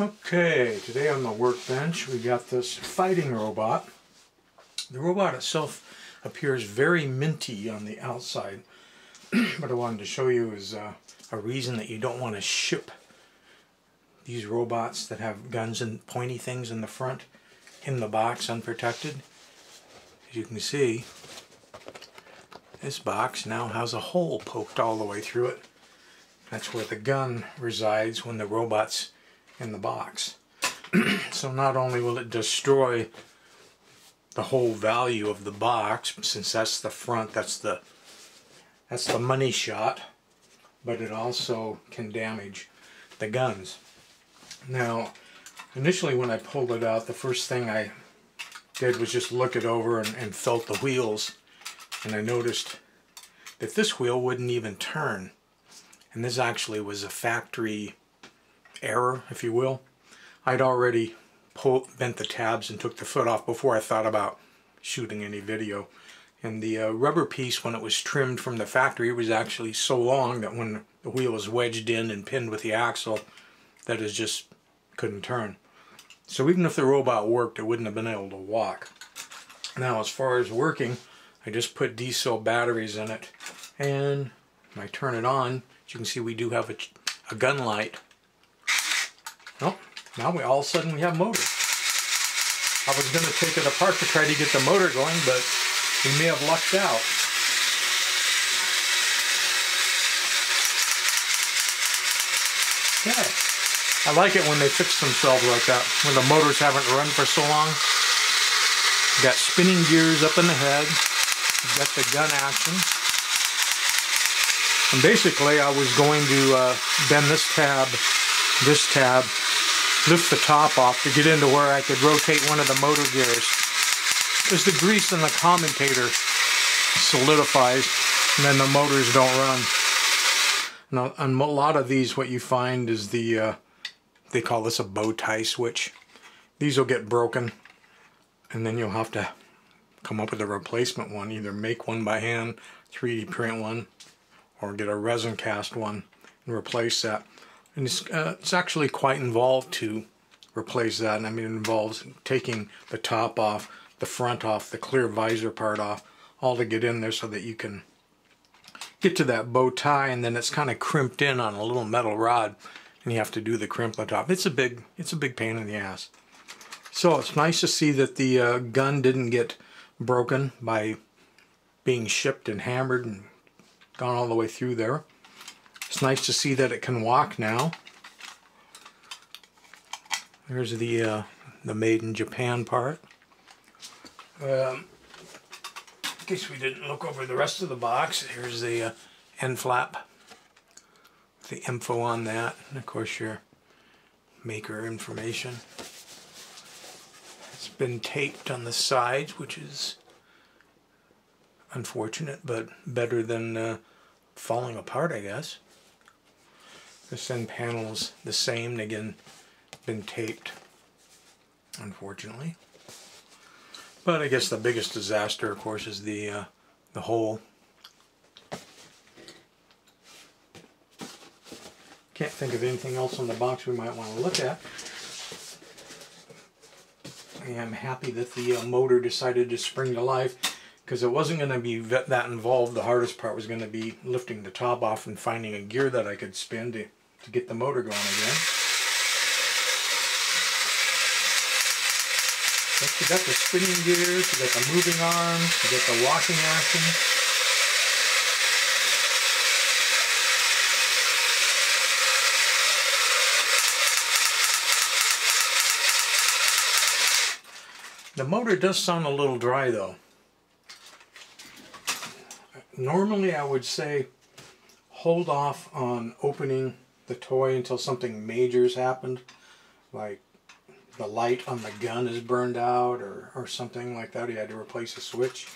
Okay, today on the workbench we got this fighting robot. The robot itself appears very minty on the outside. what I wanted to show you is uh, a reason that you don't want to ship these robots that have guns and pointy things in the front in the box unprotected. As you can see, this box now has a hole poked all the way through it. That's where the gun resides when the robot's in the box. so not only will it destroy the whole value of the box, since that's the front, that's the that's the money shot, but it also can damage the guns. Now, initially when I pulled it out, the first thing I did was just look it over and, and felt the wheels, and I noticed that this wheel wouldn't even turn. And this actually was a factory error, if you will. I'd already bent the tabs and took the foot off before I thought about shooting any video. And the uh, rubber piece, when it was trimmed from the factory, it was actually so long that when the wheel was wedged in and pinned with the axle, that it just couldn't turn. So even if the robot worked, it wouldn't have been able to walk. Now, as far as working, I just put D-cell batteries in it, and I turn it on, as you can see, we do have a, a gun light well, now we all of a sudden we have motor. I was going to take it apart to try to get the motor going, but we may have lucked out. Okay. I like it when they fix themselves like that, when the motors haven't run for so long. You got spinning gears up in the head. You got the gun action. And basically I was going to uh, bend this tab, this tab, lift the top off to get into where I could rotate one of the motor gears. As the grease in the commutator solidifies, and then the motors don't run. Now, on a lot of these, what you find is the, uh, they call this a bow tie switch. These will get broken, and then you'll have to come up with a replacement one. Either make one by hand, 3D print one, or get a resin cast one and replace that. And it's, uh, it's actually quite involved to replace that. And I mean, it involves taking the top off, the front off, the clear visor part off, all to get in there so that you can get to that bow tie and then it's kind of crimped in on a little metal rod and you have to do the crimp on top. It's a big, it's a big pain in the ass. So it's nice to see that the uh, gun didn't get broken by being shipped and hammered and gone all the way through there. It's nice to see that it can walk now. There's the uh, the made in Japan part. Um, in case we didn't look over the rest of the box, here's the uh, end flap. The info on that, and of course your maker information. It's been taped on the sides, which is unfortunate, but better than uh, falling apart, I guess. This end panel's the same, again, been taped, unfortunately. But I guess the biggest disaster, of course, is the uh, the hole. Can't think of anything else on the box we might want to look at. I am happy that the uh, motor decided to spring to life because it wasn't going to be that involved. The hardest part was going to be lifting the top off and finding a gear that I could spin to to get the motor going again. Next you got the spinning gears, you got the moving arms, you got the walking action. The motor does sound a little dry though. Normally I would say hold off on opening the toy until something major's happened, like the light on the gun is burned out or, or something like that. He had to replace a switch.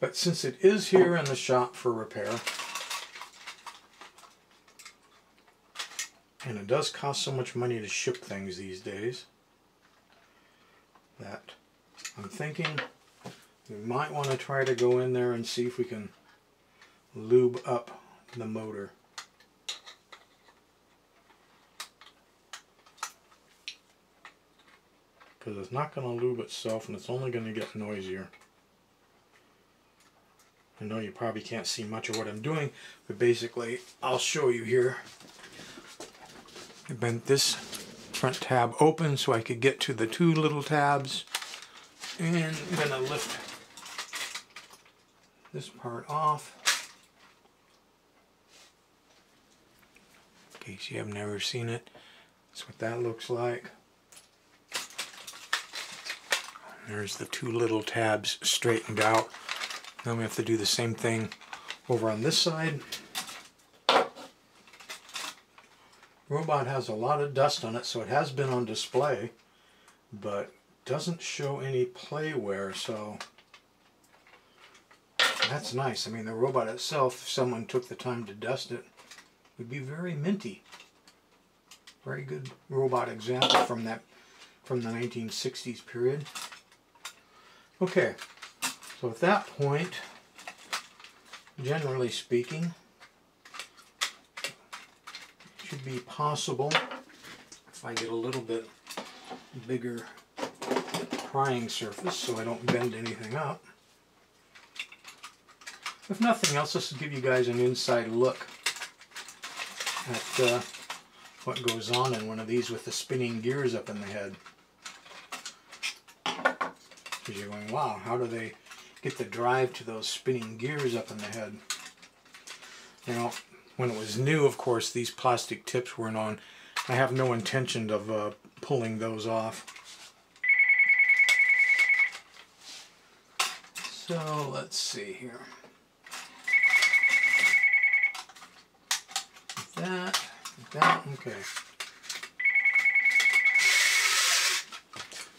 But since it is here in the shop for repair, and it does cost so much money to ship things these days, that I'm thinking we might want to try to go in there and see if we can lube up the motor. Because it's not going to lube itself and it's only going to get noisier. I know you probably can't see much of what I'm doing, but basically I'll show you here. I bent this front tab open so I could get to the two little tabs. And I'm going to lift this part off. In case you have never seen it, that's what that looks like. There's the two little tabs straightened out. Then we have to do the same thing over on this side. Robot has a lot of dust on it, so it has been on display, but doesn't show any play wear, so that's nice. I mean, the robot itself, if someone took the time to dust it, would be very minty. Very good robot example from that from the 1960s period. Okay, so at that point, generally speaking, it should be possible if I get a little bit bigger prying surface so I don't bend anything up. If nothing else, this will give you guys an inside look at uh, what goes on in one of these with the spinning gears up in the head. Because you're going, wow, how do they get the drive to those spinning gears up in the head? You know, when it was new, of course, these plastic tips weren't on. I have no intention of uh, pulling those off. So let's see here. that, that, okay.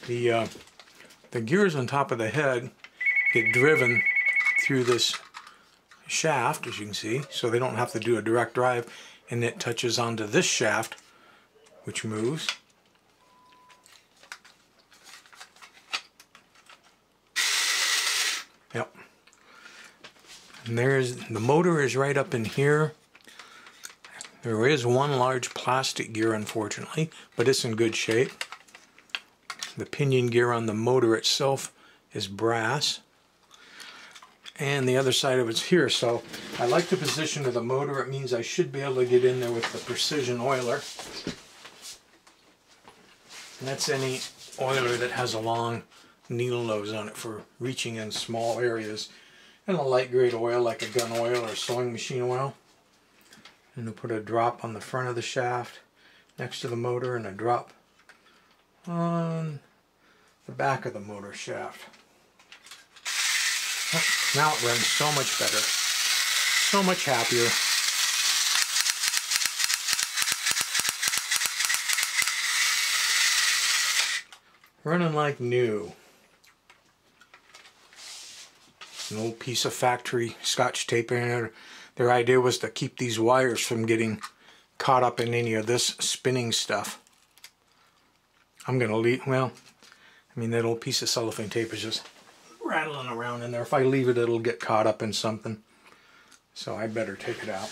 The uh, the gears on top of the head get driven through this shaft, as you can see, so they don't have to do a direct drive, and it touches onto this shaft, which moves. Yep. And there's, the motor is right up in here. There is one large plastic gear, unfortunately, but it's in good shape. The pinion gear on the motor itself is brass. And the other side of it's here, so I like the position of the motor. It means I should be able to get in there with the precision oiler. And that's any oiler that has a long needle nose on it for reaching in small areas. And a light grade oil like a gun oil or sewing machine oil. And we'll put a drop on the front of the shaft next to the motor and a drop on the back of the motor shaft. Oh, now it runs so much better. So much happier. Running like new. An old piece of factory scotch tape in it. Their idea was to keep these wires from getting caught up in any of this spinning stuff. I'm going to leave, well, I mean, that old piece of cellophane tape is just rattling around in there. If I leave it, it'll get caught up in something. So I better take it out.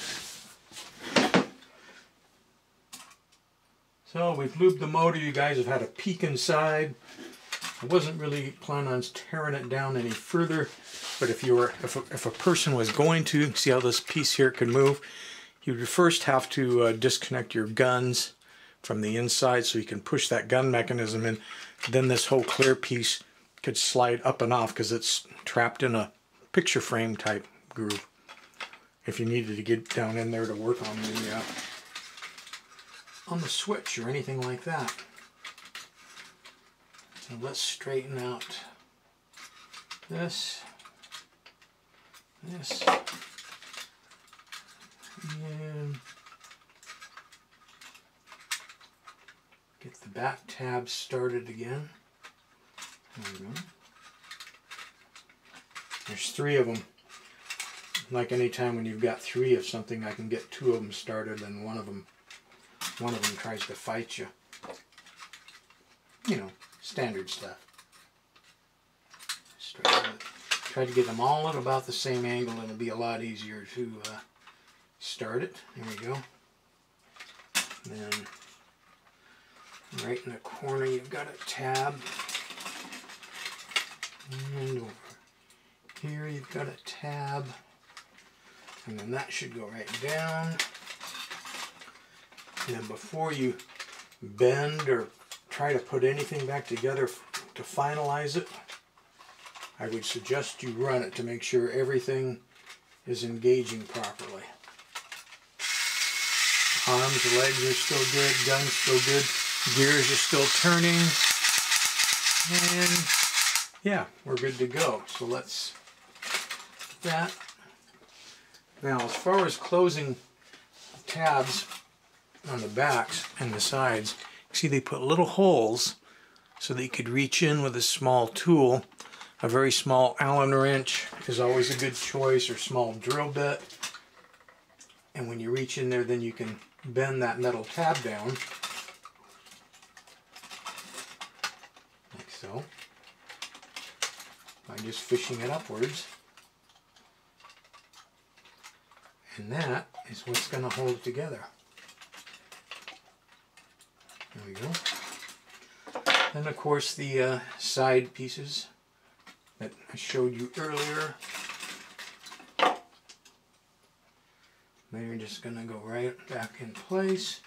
So we've lubed the motor. You guys have had a peek inside. I wasn't really planning on tearing it down any further, but if you were, if a, if a person was going to, see how this piece here can move, you would first have to uh, disconnect your guns from the inside so you can push that gun mechanism in. Then this whole clear piece could slide up and off because it's trapped in a picture frame type groove. If you needed to get down in there to work on the uh, on the switch or anything like that. Let's straighten out this, this, and Get the back tab started again. There we go. There's three of them. Like any time when you've got three of something, I can get two of them started and one of them, one of them tries to fight you. You know, standard stuff. Try to get them all at about the same angle and it'll be a lot easier to uh, start it. There we go. And then Right in the corner you've got a tab And over here you've got a tab. And then that should go right down. And then before you bend or try to put anything back together to finalize it, I would suggest you run it to make sure everything is engaging properly. Arms, legs are still good, gun's still good, gears are still turning, and yeah, we're good to go. So let's that. Now, as far as closing tabs on the backs and the sides, see they put little holes so that you could reach in with a small tool. A very small Allen wrench is always a good choice, or small drill bit. And when you reach in there, then you can bend that metal tab down. So. By just fishing it upwards. And that is what's going to hold it together. There we go. Then of course the uh, side pieces that I showed you earlier. They're just going to go right back in place.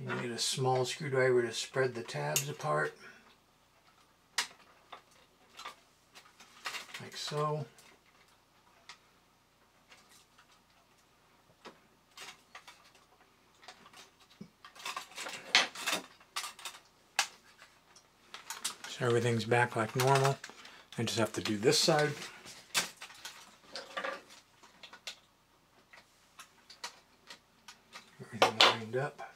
You need a small screwdriver to spread the tabs apart. Like so. So everything's back like normal. I just have to do this side. Everything lined up.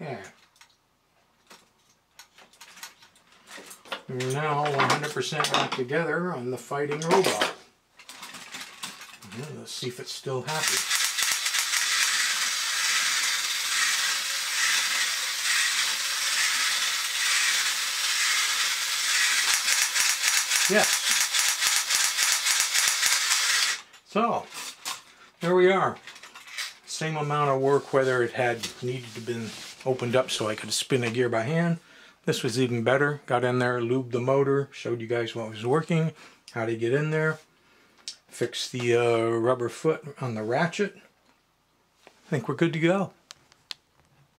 Okay. We're now 100% back together on the fighting robot. let's see if it's still happy. Yes. So, there we are. Same amount of work whether it had needed to been opened up so I could spin a gear by hand. This was even better. Got in there, lubed the motor, showed you guys what was working, how to get in there. Fixed the uh, rubber foot on the ratchet. I think we're good to go.